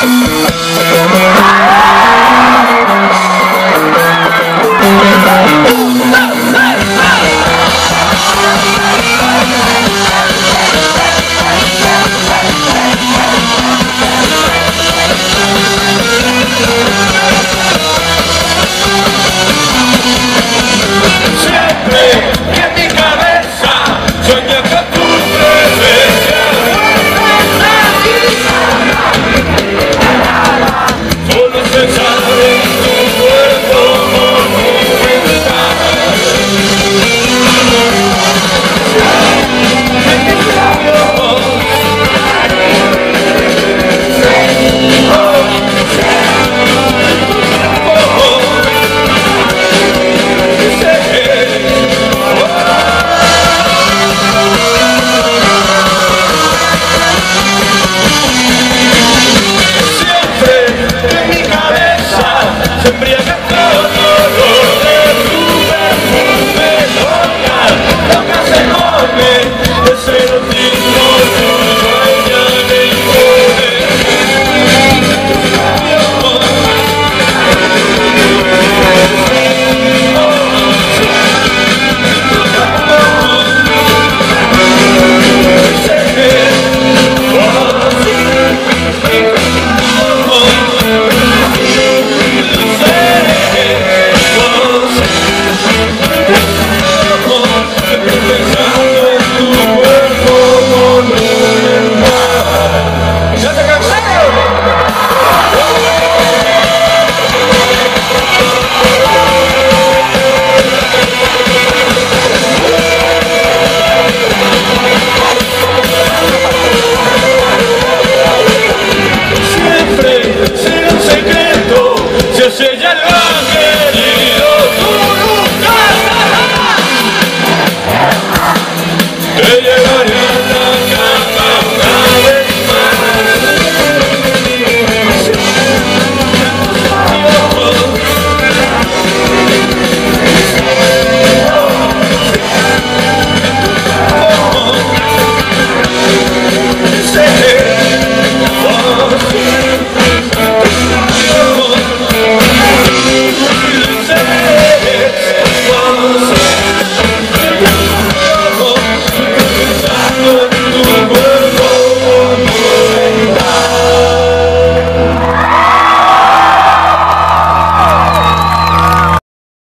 Ah! the time. 谢谢点